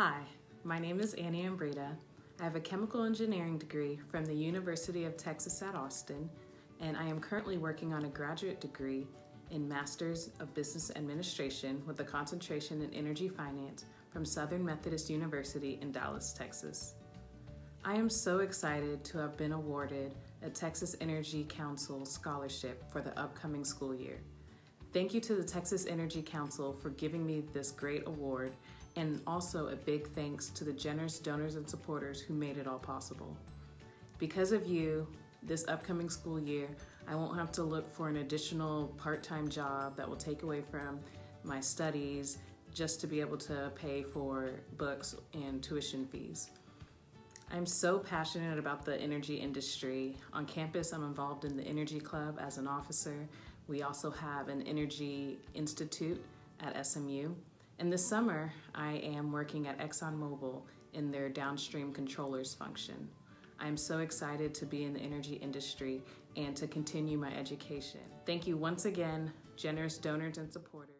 Hi, my name is Annie Mbride. I have a chemical engineering degree from the University of Texas at Austin, and I am currently working on a graduate degree in Masters of Business Administration with a concentration in energy finance from Southern Methodist University in Dallas, Texas. I am so excited to have been awarded a Texas Energy Council scholarship for the upcoming school year. Thank you to the Texas Energy Council for giving me this great award, and also a big thanks to the generous donors and supporters who made it all possible. Because of you, this upcoming school year, I won't have to look for an additional part time job that will take away from my studies just to be able to pay for books and tuition fees. I'm so passionate about the energy industry. On campus, I'm involved in the Energy Club as an officer. We also have an Energy Institute at SMU. And this summer, I am working at ExxonMobil in their downstream controllers function. I'm so excited to be in the energy industry and to continue my education. Thank you once again, generous donors and supporters.